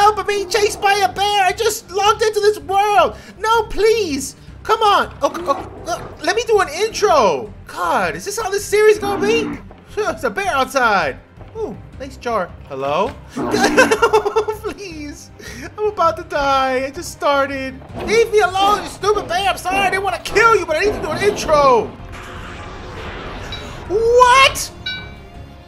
Help! I'm being chased by a bear! I just logged into this world! No, please! Come on! Oh, oh, uh, let me do an intro! God, is this how this series gonna be? It's a bear outside! Ooh, nice jar. Hello? please! I'm about to die. I just started. Leave me alone, you stupid bear! I'm sorry, I didn't want to kill you, but I need to do an intro! What?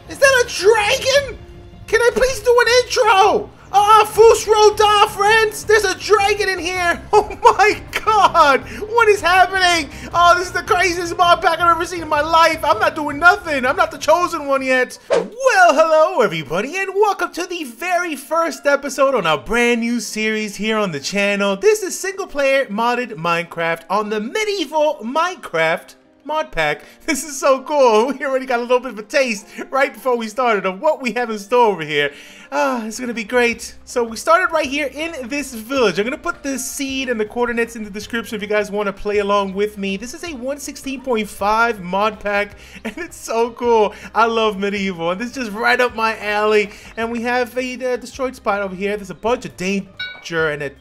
Is that a dragon? Can I please do an intro? Ah, Fus Ro Dah, friends! There's a dragon in here! Oh my god! What is happening? Oh, this is the craziest mod pack I've ever seen in my life! I'm not doing nothing! I'm not the chosen one yet! Well, hello everybody, and welcome to the very first episode on our brand new series here on the channel. This is single player modded Minecraft on the medieval Minecraft mod pack. This is so cool. We already got a little bit of a taste right before we started of what we have in store over here. Ah, it's gonna be great. So we started right here in this village. I'm gonna put the seed and the coordinates in the description if you guys want to play along with me. This is a 116.5 mod pack, and it's so cool. I love medieval, and this is just right up my alley. And we have a uh, destroyed spot over here. There's a bunch of danger and a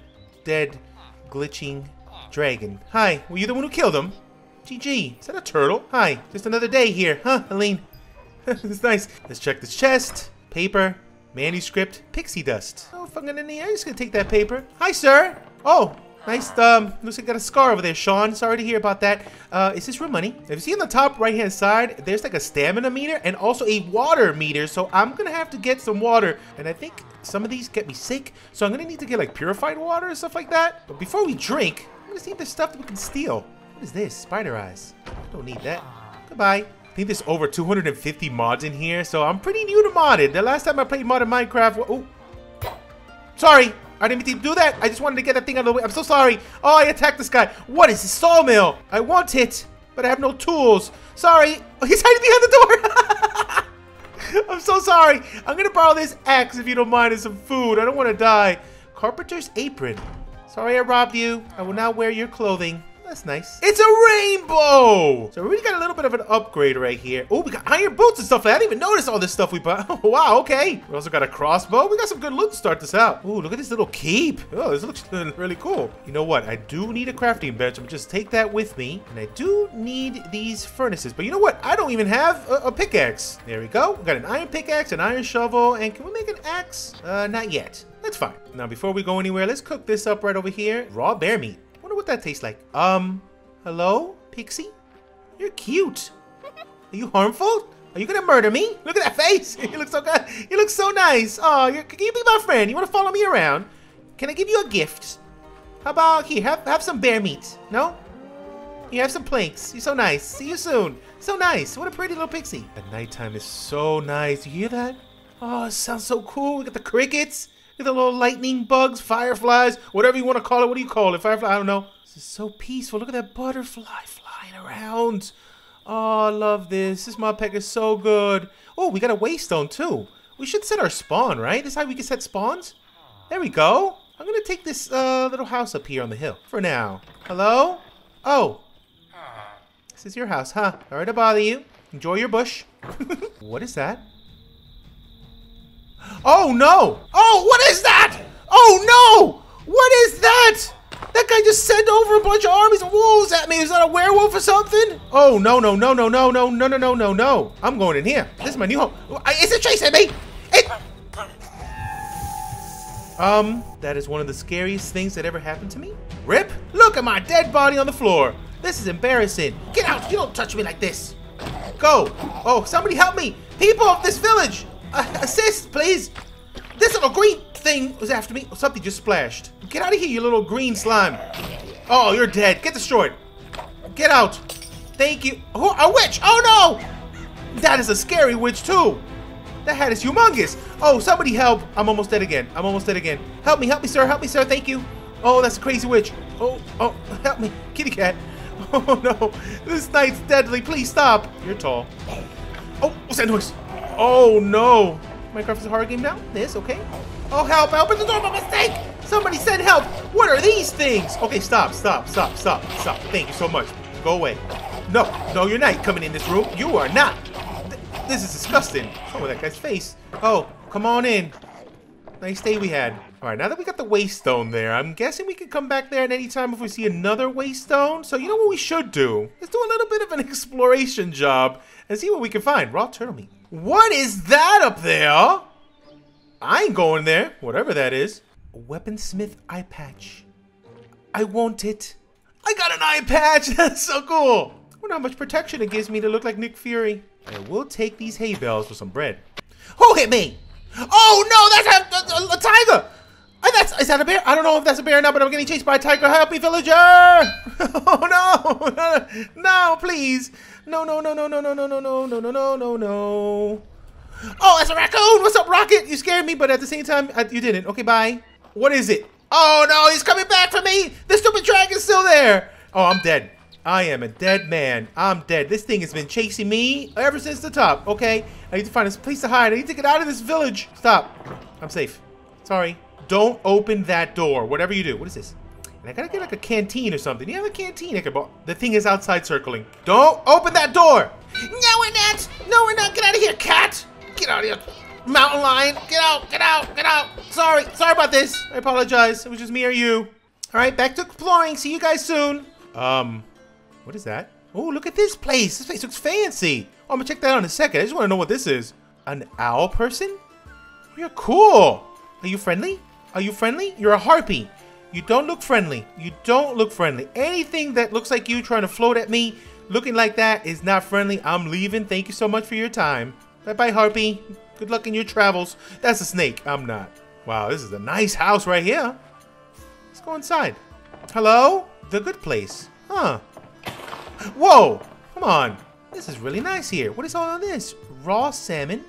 dead, glitching dragon. Hi, were you the one who killed him? GG. Is that a turtle? Hi, just another day here, huh, Helene? it's nice. Let's check this chest. Paper, manuscript, pixie dust. Oh, I'm gonna need, I'm just gonna take that paper. Hi, sir. Oh, nice. Um, looks like got a scar over there, Sean. Sorry to hear about that. Uh, is this real money? If you see on the top right-hand side, there's like a stamina meter and also a water meter. So I'm gonna have to get some water, and I think some of these get me sick. So I'm gonna need to get like purified water and stuff like that. But before we drink, I'm gonna see if there's stuff that we can steal. What is this? Spider eyes. I don't need that. Goodbye. I think there's over 250 mods in here, so I'm pretty new to modded. The last time I played modded Minecraft, oh, sorry, I didn't mean to do that. I just wanted to get that thing out of the way. I'm so sorry. Oh, I attacked this guy. What is this sawmill? I want it, but I have no tools. Sorry. Oh, he's hiding behind the door. I'm so sorry. I'm gonna borrow this axe if you don't mind and some food. I don't want to die. Carpenter's apron. Sorry I robbed you. I will now wear your clothing. That's nice. It's a rainbow! So we really got a little bit of an upgrade right here. Oh, we got iron boots and stuff. I didn't even notice all this stuff we bought. Oh, wow, okay. We also got a crossbow. We got some good loot to start this out. Oh, look at this little keep. Oh, this looks really cool. You know what? I do need a crafting bench. I'm just take that with me. And I do need these furnaces. But you know what? I don't even have a, a pickaxe. There we go. We got an iron pickaxe, an iron shovel, and can we make an axe? Uh, not yet. That's fine. Now, before we go anywhere, let's cook this up right over here. Raw bear meat what that tastes like. Um, hello, Pixie? You're cute. Are you harmful? Are you gonna murder me? Look at that face. you look so good. You look so nice. Oh, can you be my friend? You wanna follow me around? Can I give you a gift? How about here? Have have some bear meat. No? You have some planks. You're so nice. See you soon. So nice. What a pretty little pixie. At nighttime is so nice. You hear that? Oh, it sounds so cool. We got the crickets. Look at the little lightning bugs, fireflies, whatever you want to call it. What do you call it? Firefly? I don't know. This is so peaceful. Look at that butterfly flying around. Oh, I love this. This mod pack is so good. Oh, we got a waystone too. We should set our spawn, right? This is how we can set spawns. There we go. I'm going to take this uh, little house up here on the hill for now. Hello? Oh. This is your house, huh? Sorry to bother you. Enjoy your bush. what is that? Oh no! Oh, what is that? Oh no! What is that? That guy just sent over a bunch of armies of wolves at me. Is that a werewolf or something? Oh no no no no no no no no no no no! I'm going in here. This is my new home. Is it chasing me? It. Um, that is one of the scariest things that ever happened to me. Rip! Look at my dead body on the floor. This is embarrassing. Get out! You don't touch me like this. Go! Oh, somebody help me! People of this village! Uh, assist, please! This little green thing was after me. Something just splashed. Get out of here, you little green slime. Oh, you're dead. Get destroyed. Get out. Thank you. Oh, a witch! Oh, no! That is a scary witch, too. That hat is humongous. Oh, somebody help. I'm almost dead again. I'm almost dead again. Help me, help me, sir. Help me, sir. Thank you. Oh, that's a crazy witch. Oh, oh, help me. Kitty cat. Oh, no. This night's deadly. Please stop. You're tall. Oh, what's that noise? Oh no! Minecraft is a horror game now? This, okay. Oh help! I opened the door by mistake! Somebody send help! What are these things? Okay, stop, stop, stop, stop, stop. Thank you so much. Go away. No, no, you're not coming in this room. You are not. Th this is disgusting. Oh, that guy's face. Oh, come on in. Nice day we had. All right, now that we got the waystone there, I'm guessing we can come back there at any time if we see another waystone. So you know what we should do? Let's do a little bit of an exploration job and see what we can find. Raw turtle meat. What is that up there? I ain't going there, whatever that is. A weaponsmith eye patch. I want it. I got an eye patch. That's so cool. I wonder how much protection it gives me to look like Nick Fury. I will take these hay bales for some bread. Who hit me? Oh no, that's a, a, a tiger. Uh, that's, is that a bear? I don't know if that's a bear not, but I'm getting chased by a tiger. Help me, villager! oh no! no, no, please! No, no, no, no, no, no, no, no, no, no, no, no, no, no. Oh, that's a raccoon! What's up, Rocket? You scared me, but at the same time, I, you didn't. Okay, bye. What is it? Oh no, he's coming back for me! The stupid dragon's still there! Oh, I'm dead. I am a dead man. I'm dead. This thing has been chasing me ever since the top, okay? I need to find a place to hide. I need to get out of this village. Stop. I'm safe. Sorry. Don't open that door, whatever you do. What is this? And I gotta get like a canteen or something. You have a canteen. The thing is outside circling. Don't open that door! No, we're not! No, we're not! Get out of here, cat! Get out of here! Mountain lion! Get out! Get out! Get out! Sorry! Sorry about this! I apologize. It was just me or you. Alright, back to exploring. See you guys soon. Um, what is that? Oh, look at this place. This place looks fancy. Oh, I'm gonna check that out in a second. I just wanna know what this is. An owl person? You're cool. Are you friendly? Are you friendly? You're a harpy. You don't look friendly. You don't look friendly. Anything that looks like you trying to float at me, looking like that is not friendly. I'm leaving. Thank you so much for your time. Bye-bye, harpy. Good luck in your travels. That's a snake. I'm not. Wow, this is a nice house right here. Let's go inside. Hello? The good place. Huh. Whoa! Come on. This is really nice here. What is all of this? Raw salmon,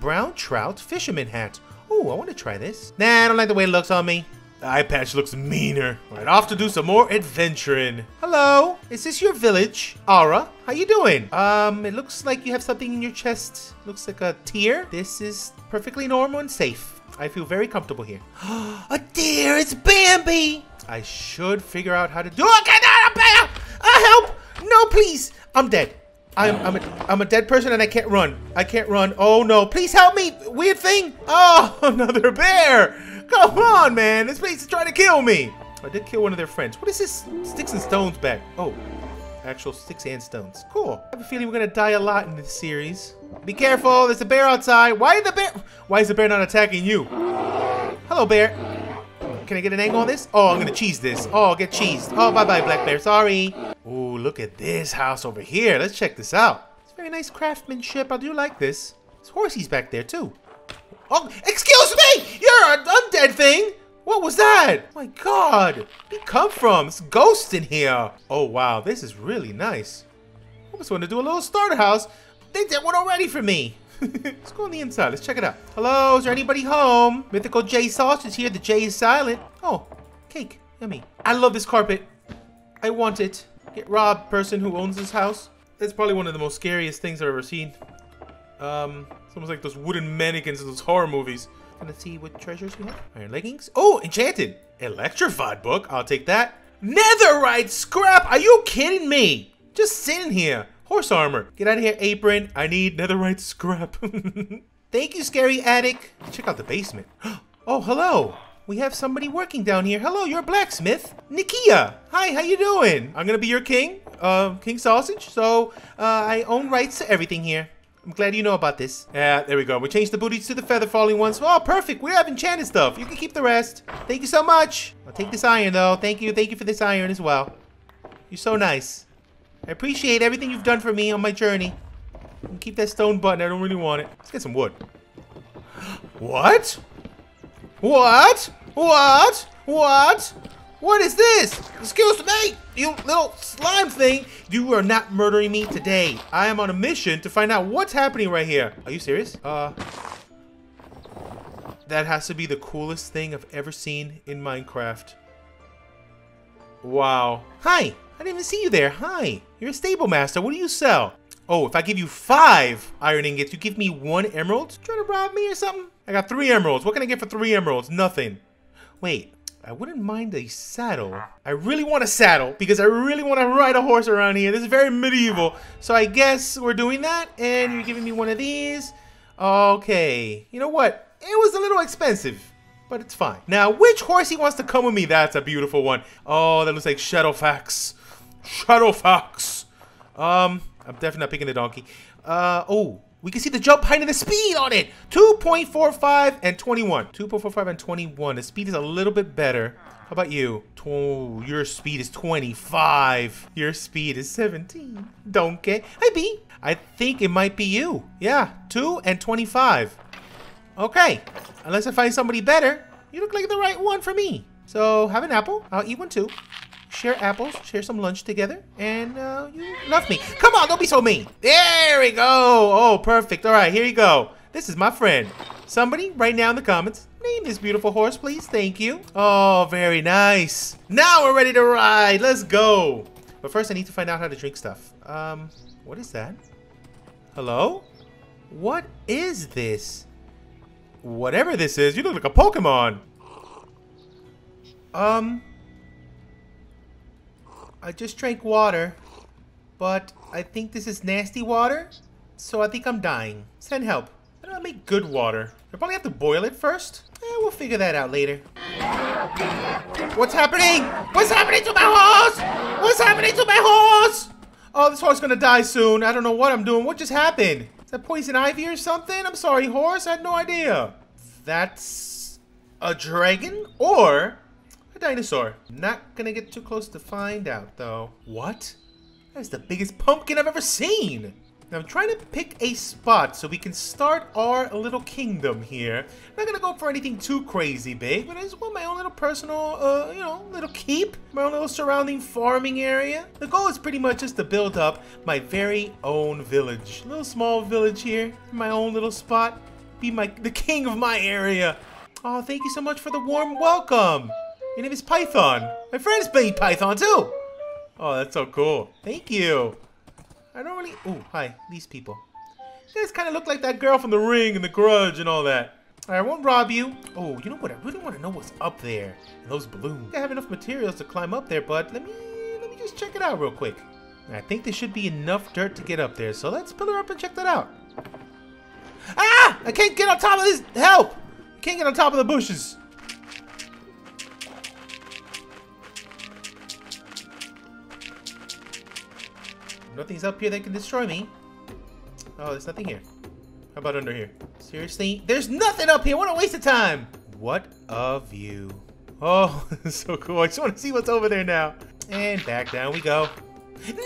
brown trout, fisherman hat. Ooh, I want to try this. Nah, I don't like the way it looks on me. The eye patch looks meaner. Right, off to do some more adventuring. Hello, is this your village? Ara, how you doing? Um, it looks like you have something in your chest. Looks like a tear. This is perfectly normal and safe. I feel very comfortable here. a deer, it's Bambi! I should figure out how to do it. Out of bed! Uh, help! No, please! I'm dead. I'm, I'm, a, I'm a dead person and I can't run. I can't run. Oh no, please help me! Weird thing! Oh, another bear! Come on, man! This place is trying to kill me! I did kill one of their friends. What is this sticks and stones back? Oh, actual sticks and stones. Cool. I have a feeling we're gonna die a lot in this series. Be careful, there's a bear outside. Why the bear? Why is the bear not attacking you? Hello, bear. Can I get an angle on this? Oh, I'm gonna cheese this. Oh, get cheesed. Oh, bye-bye, black bear. Sorry. Ooh, look at this house over here. Let's check this out. It's very nice craftsmanship. I do like this. There's horses back there, too. Oh, excuse me! You're an undead thing! What was that? Oh my god! Where'd you come from? It's ghosts in here. Oh, wow. This is really nice. I just want to do a little starter house. They did one already for me. Let's go on the inside. Let's check it out. Hello, is there anybody home? Mythical J Sausage here. The J is silent. Oh, cake. Yummy. I love this carpet. I want it. Get robbed, person who owns this house. That's probably one of the most scariest things I've ever seen. Um, it's almost like those wooden mannequins in those horror movies. Gonna see what treasures we have. Iron leggings. Oh, enchanted. Electrified book. I'll take that. Netherite scrap. Are you kidding me? Just sitting here. Horse armor. Get out of here, apron. I need netherite scrap. Thank you, scary attic. Check out the basement. Oh, hello. We have somebody working down here. Hello, you're a blacksmith. Nikia. Hi, how you doing? I'm gonna be your king, uh, King Sausage. So, uh, I own rights to everything here. I'm glad you know about this. Yeah, there we go. We changed the booties to the feather falling ones. Oh, perfect. We have enchanted stuff. You can keep the rest. Thank you so much. I'll take this iron, though. Thank you. Thank you for this iron as well. You're so nice. I appreciate everything you've done for me on my journey. Keep that stone button. I don't really want it. Let's get some wood. What? What? What? What? What is this? Excuse me, you little slime thing. You are not murdering me today. I am on a mission to find out what's happening right here. Are you serious? Uh, that has to be the coolest thing I've ever seen in Minecraft. Wow. Hi, I didn't even see you there. Hi, you're a stable master. What do you sell? Oh, if I give you five iron ingots, you give me one emerald? Trying to rob me or something? I got three emeralds. What can I get for three emeralds? Nothing. Wait, I wouldn't mind a saddle. I really want a saddle because I really want to ride a horse around here. This is very medieval. So I guess we're doing that and you're giving me one of these. Okay. You know what? It was a little expensive, but it's fine. Now, which horse he wants to come with me? That's a beautiful one. Oh, that looks like Shadowfax. Shadowfax. Um, I'm definitely not picking the donkey. Uh, oh, we can see the jump height and the speed on it. 2.45 and 21. 2.45 and 21. The speed is a little bit better. How about you? Oh, your speed is 25. Your speed is 17. Donkey. Hey, B. I think it might be you. Yeah, 2 and 25. Okay. Unless I find somebody better. You look like the right one for me. So, have an apple. I'll eat one too share apples, share some lunch together, and uh, you love me. Come on, don't be so mean. There we go. Oh, perfect. All right, here you go. This is my friend. Somebody, right now in the comments, name this beautiful horse, please. Thank you. Oh, very nice. Now we're ready to ride. Let's go. But first, I need to find out how to drink stuff. Um, what is that? Hello? What is this? Whatever this is, you look like a Pokemon. Um, I just drank water, but I think this is nasty water, so I think I'm dying. Send help. I make good water? I probably have to boil it first. Eh, we'll figure that out later. What's happening? What's happening to my horse? What's happening to my horse? Oh, this horse is gonna die soon. I don't know what I'm doing. What just happened? Is that poison ivy or something? I'm sorry, horse. I had no idea. That's a dragon or dinosaur. Not gonna get too close to find out, though. What? That's the biggest pumpkin I've ever seen! Now, I'm trying to pick a spot so we can start our little kingdom here. I'm not gonna go for anything too crazy big, but I just want my own little personal, uh, you know, little keep. My own little surrounding farming area. The goal is pretty much just to build up my very own village. A little small village here, my own little spot. Be my the king of my area. Oh, thank you so much for the warm welcome. Your name is Python. My friend's being Python too. Oh, that's so cool. Thank you. I don't really... Oh, hi. These people. You guys kind of look like that girl from The Ring and The Grudge and all that. I won't rob you. Oh, you know what? I really want to know what's up there in those balloons. I have enough materials to climb up there, but let me let me just check it out real quick. I think there should be enough dirt to get up there, so let's pull her up and check that out. Ah! I can't get on top of this. Help! I can't get on top of the bushes. Nothing's up here that can destroy me. Oh, there's nothing here. How about under here? Seriously? There's nothing up here! What a waste of time! What a view. Oh, so cool. I just want to see what's over there now. And back down we go.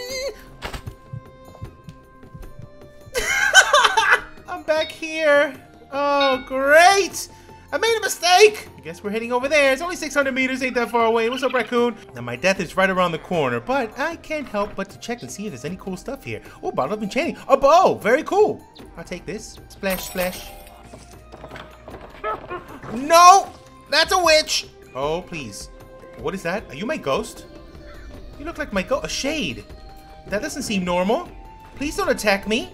I'm back here. Oh, great! I made a mistake! I guess we're heading over there. It's only 600 meters, ain't that far away. What's up, raccoon? Now, my death is right around the corner, but I can't help but to check and see if there's any cool stuff here. Oh, bottle of enchanting. A bow! Very cool. I'll take this. Splash, splash. No! That's a witch! Oh, please. What is that? Are you my ghost? You look like my ghost. A shade. That doesn't seem normal. Please don't attack me.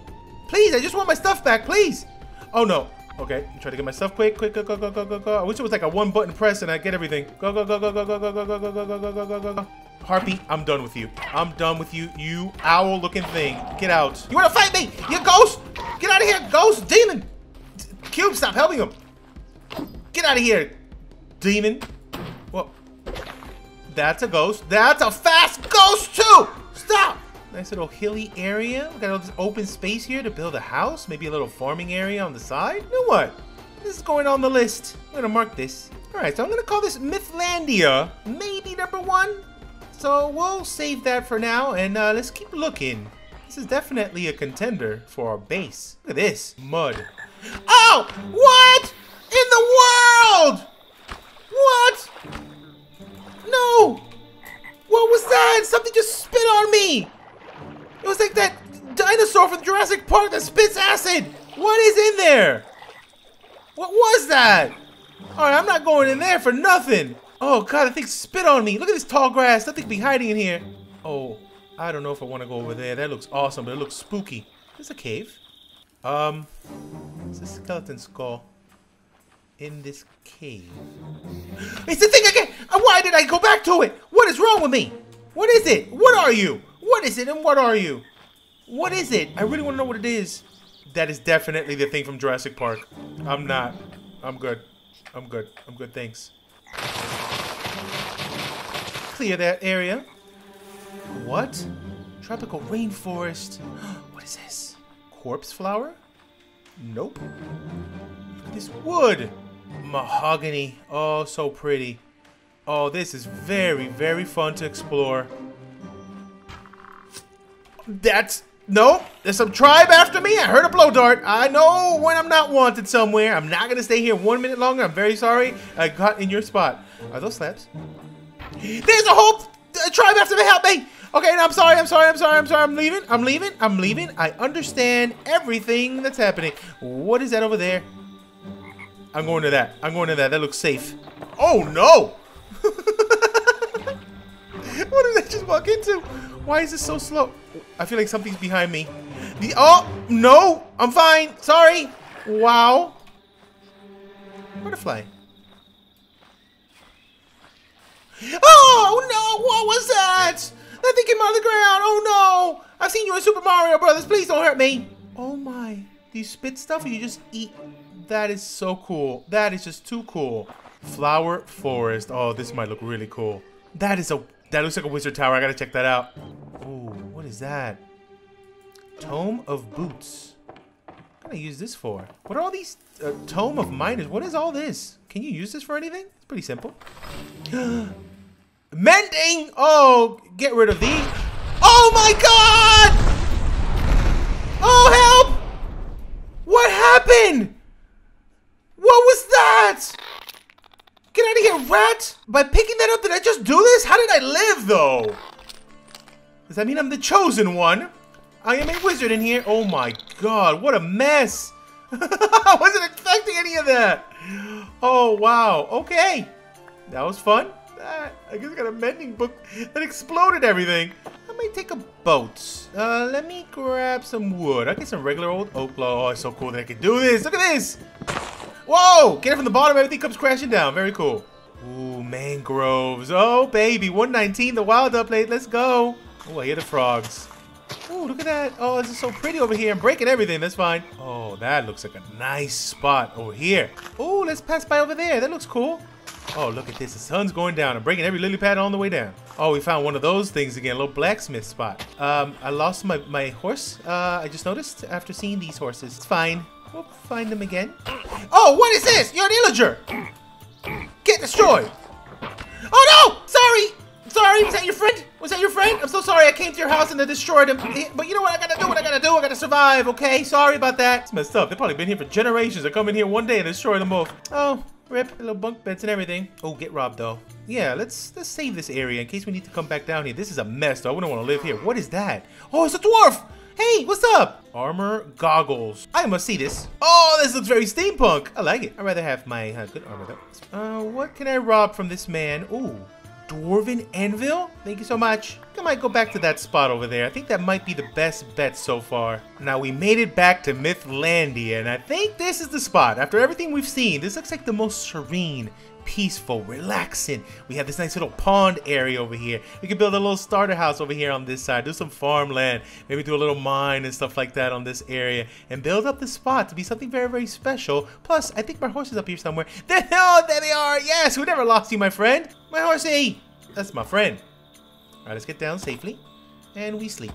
Please, I just want my stuff back, please. Oh, no. Okay, try to get my stuff quick, quick, go, go, go, go, go, go. I wish it was like a one button press and I get everything. Go, go, go, go, go, go, go, go, go, go, go, go, go, go, go, go, go. Harpy, I'm done with you. I'm done with you, you owl-looking thing. Get out. You wanna fight me? You ghost? Get out of here, ghost, demon. Cube, stop helping him. Get out of here, demon. Well, that's a ghost. That's a fast ghost too. Stop. Nice little hilly area. We got all this open space here to build a house. Maybe a little farming area on the side. You know what? This is going on the list. I'm gonna mark this. Alright, so I'm gonna call this Mythlandia. Maybe number one. So we'll save that for now and uh, let's keep looking. This is definitely a contender for our base. Look at this. Mud. Oh! What? In the world! What? No! What was that? Something just spit on me! It was like that dinosaur from Jurassic Park that spits acid! What is in there? What was that? Alright, I'm not going in there for nothing. Oh god, that thing spit on me. Look at this tall grass. Nothing be hiding in here. Oh, I don't know if I want to go over there. That looks awesome, but it looks spooky. There's a cave. Um, it's a skeleton skull in this cave. It's the thing again! Why did I go back to it? What is wrong with me? What is it? What are you? What is it and what are you? What is it? I really want to know what it is. That is definitely the thing from Jurassic Park. I'm not. I'm good. I'm good. I'm good, thanks. Clear that area. What? Tropical rainforest. What is this? Corpse flower? Nope. Look at this wood. Mahogany. Oh, so pretty. Oh, this is very, very fun to explore. That's... No, there's some tribe after me. I heard a blow dart. I know when I'm not wanted somewhere. I'm not to stay here one minute longer. I'm very sorry. I got in your spot. Are those slabs? There's a whole uh, tribe after me. Help me. Okay, no, I'm sorry. I'm sorry. I'm sorry. I'm sorry. I'm leaving. I'm leaving. I'm leaving. I understand everything that's happening. What is that over there? I'm going to that. I'm going to that. That looks safe. Oh, no. what did I just walk into? Why is this so slow? I feel like something's behind me. The oh no, I'm fine. Sorry. Wow. Butterfly. Oh no! What was that? That thing came out of the ground. Oh no! I've seen you in Super Mario Brothers. Please don't hurt me. Oh my! Do you spit stuff or you just eat? That is so cool. That is just too cool. Flower forest. Oh, this might look really cool. That is a that looks like a wizard tower. I gotta check that out. Oh, what is that? Tome of Boots. What can I use this for? What are all these? Uh, Tome of Miners. What is all this? Can you use this for anything? It's pretty simple. Mending! Oh, get rid of these. Oh my god! Oh, help! What happened? What was that? Get out of here, rat! By picking that up, did I just do this? How did I live, though? Does that mean I'm the chosen one? I am a wizard in here. Oh my god, what a mess. I wasn't expecting any of that. Oh, wow. Okay. That was fun. Uh, I guess I got a mending book that exploded everything. I might take a boat. Uh, let me grab some wood. I get some regular old oak log. Oh, it's so cool that I can do this. Look at this. Whoa! Get it from the bottom, everything comes crashing down. Very cool. Ooh, mangroves. Oh, baby. 119, the wild update. Let's go. Oh, I hear the frogs. Oh, look at that. Oh, this is so pretty over here. I'm breaking everything. That's fine. Oh, that looks like a nice spot over here. Oh, let's pass by over there. That looks cool. Oh, look at this. The sun's going down. I'm breaking every lily pad on the way down. Oh, we found one of those things again. A little blacksmith spot. Um, I lost my, my horse. Uh, I just noticed after seeing these horses. It's fine. We'll find them again. Oh, what is this? You're an illager. Get destroyed. Oh, no! Sorry. Sorry. Was that your friend? Was that your friend? I'm so sorry. I came to your house and I destroyed him. But you know what? I gotta do what I gotta do. I gotta survive, okay? Sorry about that. It's messed up. They've probably been here for generations. I come in here one day and destroy them both. Oh, rip. Little bunk beds and everything. Oh, get robbed, though. Yeah, let's let's save this area in case we need to come back down here. This is a mess, though. I wouldn't want to live here. What is that? Oh, it's a dwarf! Hey, what's up? Armor goggles. I must see this. Oh, this looks very steampunk. I like it. I'd rather have my uh, good armor though. Uh, what can I rob from this man? Ooh, Dwarven Anvil? Thank you so much. I might go back to that spot over there. I think that might be the best bet so far. Now, we made it back to Mythlandia, and I think this is the spot. After everything we've seen, this looks like the most serene, peaceful, relaxing. We have this nice little pond area over here. We can build a little starter house over here on this side, do some farmland, maybe do a little mine and stuff like that on this area, and build up the spot to be something very, very special. Plus, I think my horse is up here somewhere. There, oh, there they are. Yes, we never lost you, my friend. My horsey. That's my friend. All right, let's get down safely, and we sleep.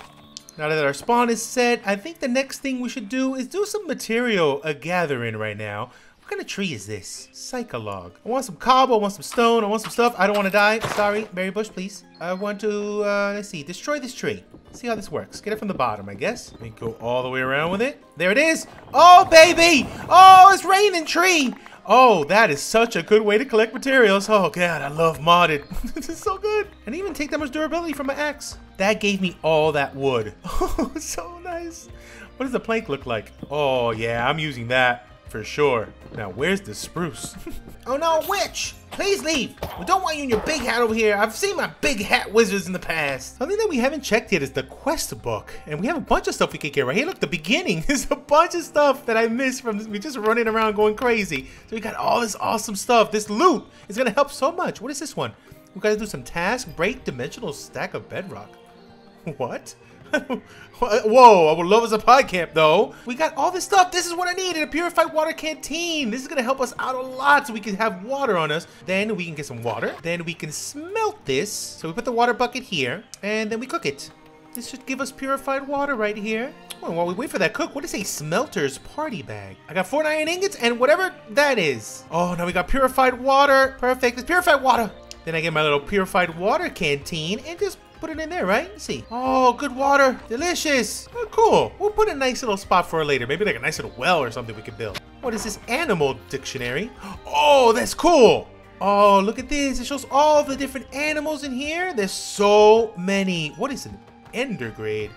Now that our spawn is set, I think the next thing we should do is do some material a gathering right now. What kind of tree is this? Psycholog. I want some cobble, I want some stone, I want some stuff. I don't want to die. Sorry, berry bush, please. I want to, uh, let's see, destroy this tree. See how this works. Get it from the bottom, I guess. Me go all the way around with it. There it is. Oh, baby. Oh, it's raining tree. Oh, that is such a good way to collect materials. Oh, God, I love modded. this is so good. And even take that much durability from my axe. That gave me all that wood. Oh, so nice. What does the plank look like? Oh, yeah, I'm using that for sure. Now, where's the spruce? oh no, witch! Please leave! We don't want you in your big hat over here. I've seen my big hat wizards in the past. Something that we haven't checked yet is the quest book. And we have a bunch of stuff we can get right here. Look, the beginning. There's a bunch of stuff that I missed from me just running around going crazy. So we got all this awesome stuff. This loot is gonna help so much. What is this one? We gotta do some task, break dimensional stack of bedrock. What? Whoa, I would love as a pod camp though. We got all this stuff. This is what I need in a purified water canteen. This is gonna help us out a lot so we can have water on us. Then we can get some water. Then we can smelt this. So we put the water bucket here and then we cook it. This should give us purified water right here. Oh, while we wait for that cook, what is a smelter's party bag? I got four iron ingots and whatever that is. Oh, now we got purified water. Perfect, it's purified water. Then I get my little purified water canteen and just put it in there, right? Let's see. Oh, good water. Delicious. Oh, cool. We'll put a nice little spot for it later. Maybe like a nice little well or something we could build. What is this animal dictionary? Oh, that's cool. Oh, look at this. It shows all the different animals in here. There's so many. What is it? Endergrade.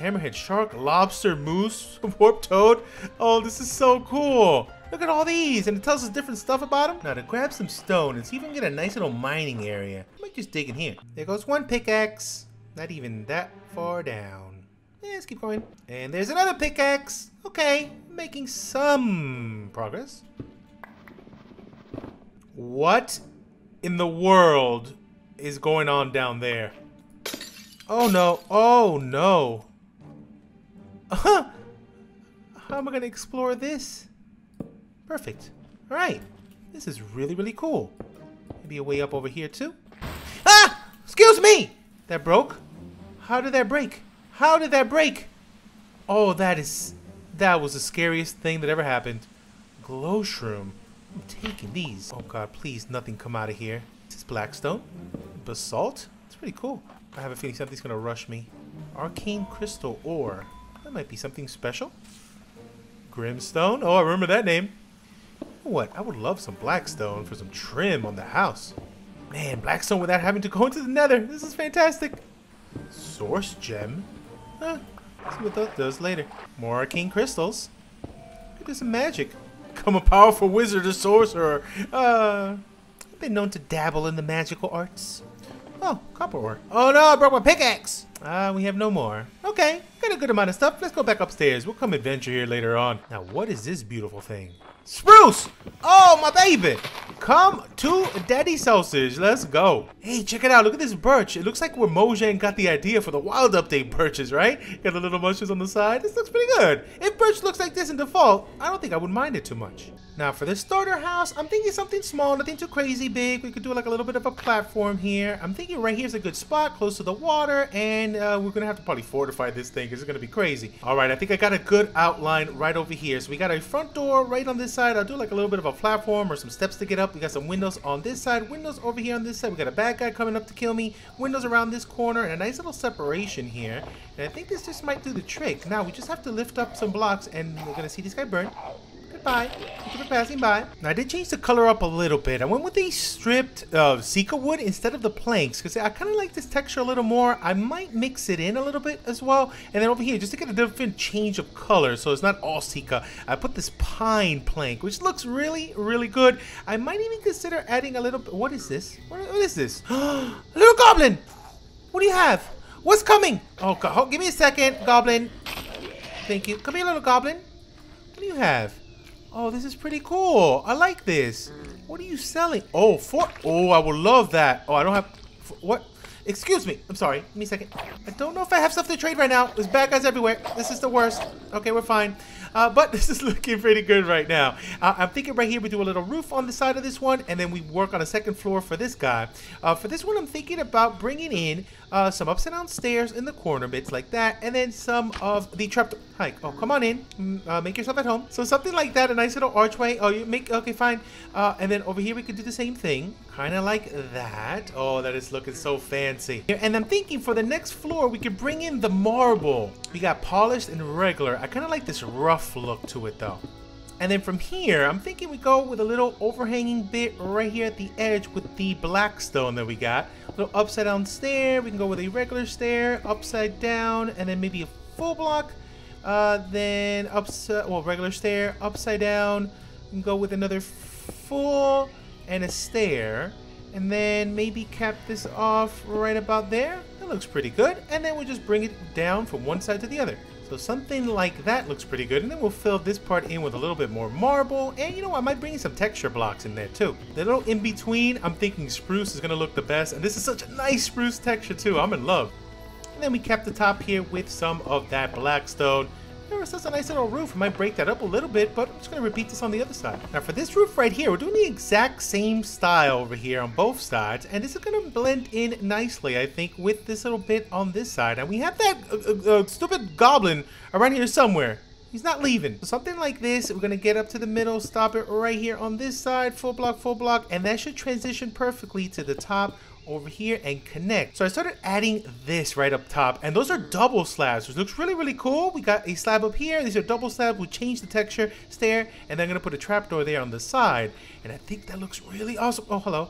Hammerhead shark, lobster, moose, warp toad. Oh, this is so cool. Look at all these, and it tells us different stuff about them. Now to grab some stone and can get a nice little mining area. I might just dig in here. There goes one pickaxe. Not even that far down. Yeah, let's keep going. And there's another pickaxe. Okay, making some progress. What in the world is going on down there? Oh no. Oh no. How am I to explore this? Perfect. Alright. This is really, really cool. Maybe a way up over here too. Ah! Excuse me! That broke? How did that break? How did that break? Oh, that is... That was the scariest thing that ever happened. Glow shroom. I'm taking these. Oh god, please nothing come out of here. This is blackstone. Basalt? It's pretty cool. I have a feeling something's gonna rush me. Arcane crystal ore. That might be something special. Grimstone? Oh, I remember that name. What? I would love some blackstone for some trim on the house. Man, blackstone without having to go into the nether. This is fantastic. Source gem? Huh. See what that does later. More arcane crystals. Is some magic. Become a powerful wizard or sorcerer. Uh, I've been known to dabble in the magical arts. Oh, copper ore. Oh no, I broke my pickaxe! Ah, uh, we have no more. Okay, got a good amount of stuff. Let's go back upstairs. We'll come adventure here later on. Now, what is this beautiful thing? Spruce! Oh, my baby! Come to Daddy Sausage. Let's go. Hey, check it out. Look at this birch. It looks like where Mojang got the idea for the wild update birches, right? Got the little mushrooms on the side. This looks pretty good. If birch looks like this in default, I don't think I would mind it too much. Now, for the starter house, I'm thinking something small, nothing too crazy big. We could do like a little bit of a platform here. I'm thinking right here's a good spot, close to the water, and uh, we're to have to probably fortify this thing because it's to be crazy. All right, I think I got a good outline right over here. So we got a front door right on this side. I'll do like a little bit of a platform or some steps to get up. We got some windows on this side, windows over here on this side. We got a bad guy coming up to kill me, windows around this corner, and a nice little separation here. And I think this just might do the trick. Now, we just have to lift up some blocks, and we're to see this guy burn. Goodbye. Thank you for passing by. Now, I did change the color up a little bit. I went with the stripped uh, Sika wood instead of the planks because I kind of like this texture a little more. I might mix it in a little bit as well. And then over here, just to get a different change of color so it's not all Sika, I put this pine plank, which looks really, really good. I might even consider adding a little... What is this? what, what is this? a little goblin! What do you have? What's coming? Oh, God. Oh, give me a second, goblin. Thank you. Come here, little goblin. What do you have? Oh, this is pretty cool. I like this. What are you selling? Oh, for oh, I would love that. Oh, I don't have what? Excuse me. I'm sorry. Give me a second. I don't know if I have stuff to trade right now. There's bad guys everywhere. This is the worst. Okay, we're fine. Uh, but this is looking pretty good right now. Uh, I'm thinking right here we do a little roof on the side of this one, and then we work on a second floor for this guy. Uh, for this one, I'm thinking about bringing in uh, some upside down stairs in the corner bits like that, and then some of the trap. Hi, oh, come on in. Mm, uh, make yourself at home. So something like that, a nice little archway. Oh, you make, okay, fine. Uh, and then over here we could do the same thing. Kind of like that. Oh, that is looking so fancy. And I'm thinking for the next floor, we could bring in the marble. We got polished and regular. I kind of like this rough look to it though. And then from here, I'm thinking we go with a little overhanging bit right here at the edge with the black stone that we got. A little upside down stair. We can go with a regular stair, upside down, and then maybe a full block. Uh, then upside, well, regular stair, upside down. We can go with another full and a stair. And then maybe cap this off right about there. That looks pretty good. And then we'll just bring it down from one side to the other. So something like that looks pretty good. And then we'll fill this part in with a little bit more marble. And you know, I might bring in some texture blocks in there too. The little in between, I'm thinking spruce is to look the best. And this is such a nice spruce texture too. I'm in love. And then we kept the top here with some of that black stone. There was just a nice little roof. I might break that up a little bit, but I'm just going to repeat this on the other side. Now for this roof right here, we're doing the exact same style over here on both sides, and this is going to blend in nicely, I think, with this little bit on this side. And we have that uh, uh, uh, stupid goblin around here somewhere. He's not leaving. So something like this, we're going to get up to the middle, stop it right here on this side, full block, full block, and that should transition perfectly to the top over here and connect. So I started adding this right up top, and those are double slabs, which looks really, really cool. We got a slab up here. These are double slabs. We change the texture, stair, and then I'm going to put a trapdoor there on the side, and I think that looks really awesome. Oh, hello.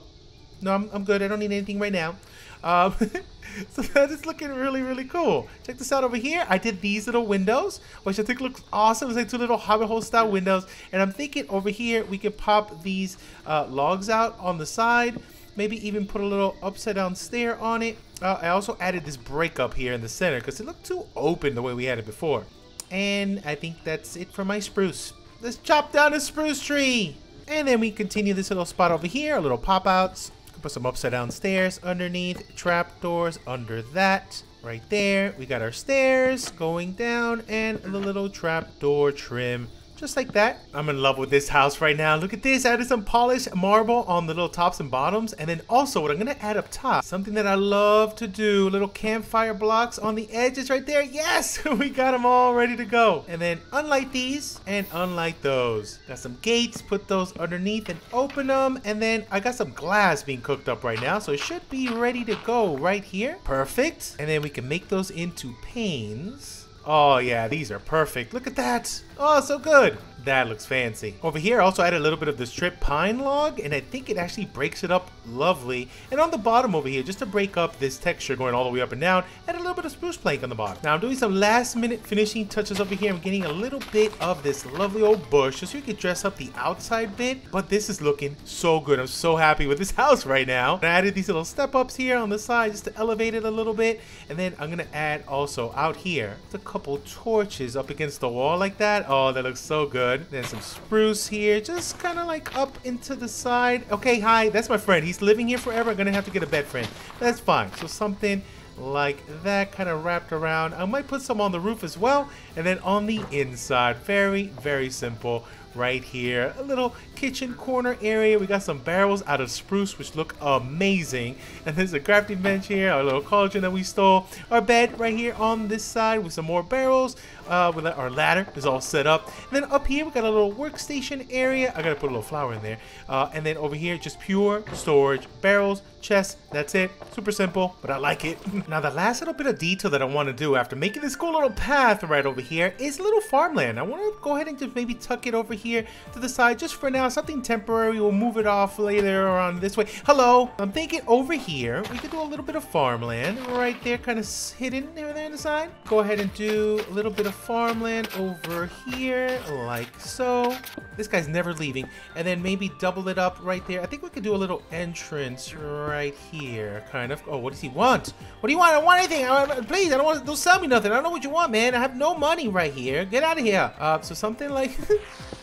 No, I'm, I'm good. I don't need anything right now. Um, so that is looking really, really cool. Check this out over here. I did these little windows, which I think looks awesome. It's like two little hobbit hole style windows. And I'm thinking over here, we could pop these uh, logs out on the side. Maybe even put a little upside down stair on it. Uh, I also added this break up here in the center because it looked too open the way we had it before. And I think that's it for my spruce. Let's chop down a spruce tree. And then we continue this little spot over here, a little pop outs. Put some upside down stairs underneath, trap doors under that. Right there, we got our stairs going down and the little trap door trim just like that. I'm in love with this house right now. Look at this. I added some polished marble on the little tops and bottoms. And then also what I'm going to add up top, something that I love to do, little campfire blocks on the edges right there. Yes, we got them all ready to go. And then unlike these and unlike those. Got some gates, put those underneath and open them. And then I got some glass being cooked up right now. So it should be ready to go right here. Perfect. And then we can make those into panes. Oh yeah, these are perfect. Look at that. Oh, so good. That looks fancy. Over here, I also added a little bit of the strip pine log, and I think it actually breaks it up lovely. And on the bottom over here, just to break up this texture going all the way up and down, add a little bit of spruce plank on the bottom. Now I'm doing some last minute finishing touches over here. I'm getting a little bit of this lovely old bush, just so you can dress up the outside bit. But this is looking so good. I'm so happy with this house right now. And I added these little step ups here on the side just to elevate it a little bit. And then I'm gonna add also out here, a couple torches up against the wall like that. Oh, that looks so good. Then some spruce here, just kind of like up into the side. Okay, hi, that's my friend. He's living here forever. I'm gonna have to get a bed frame. That's fine. So something like that kind of wrapped around. I might put some on the roof as well. And then on the inside, very, very simple right here. A little kitchen corner area. We got some barrels out of spruce, which look amazing. And there's a crafting bench here, our little cauldron that we stole. Our bed right here on this side with some more barrels. Uh, with our ladder is all set up. And then up here, we got a little workstation area. I gotta put a little flower in there. Uh, and then over here, just pure storage, barrels, chests. That's it. Super simple, but I like it. now, the last little bit of detail that I want to do after making this cool little path right over here is a little farmland. I want to go ahead and just maybe tuck it over here to the side just for now. Something temporary. We'll move it off later on this way. Hello. I'm thinking over here, we could do a little bit of farmland right there, kind of hidden over there on the side. Go ahead and do a little bit of farmland over here, like so. This guy's never leaving. And then maybe double it up right there. I think we could do a little entrance right here, kind of. Oh, what does he want? What do you want? I don't want anything. I, please, I don't want. Don't sell me nothing. I don't know what you want, man. I have no money right here. Get out of here. Uh, so something like.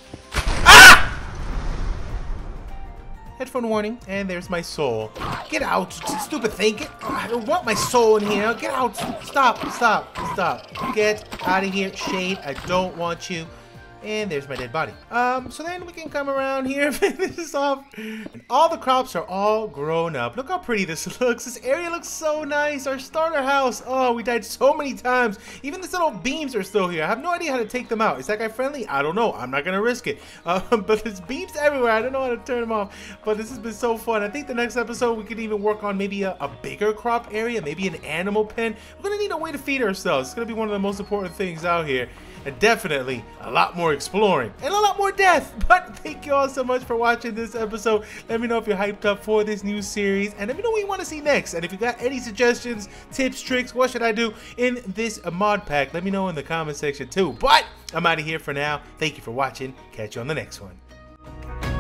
Headphone warning, and there's my soul. Get out, stupid thing. Get, I don't want my soul in here. Get out. Stop, stop, stop. Get out of here, Shade. I don't want you. And there's my dead body. Um, so then we can come around here, finish this off. And all the crops are all grown up. Look how pretty this looks. This area looks so nice. Our starter house. Oh, we died so many times. Even these little beams are still here. I have no idea how to take them out. Is that guy friendly? I don't know. I'm not going to risk it. Um, but there's beams everywhere. I don't know how to turn them off. But this has been so fun. I think the next episode we could even work on maybe a, a bigger crop area, maybe an animal pen. We're going to need a way to feed ourselves. It's going to be one of the most important things out here and definitely a lot more exploring and a lot more death. But thank you all so much for watching this episode. Let me know if you're hyped up for this new series and let me know what you want to see next. And if you got any suggestions, tips, tricks, what should I do in this mod pack, let me know in the comment section too. But I'm out of here for now. Thank you for watching. Catch you on the next one.